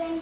biryani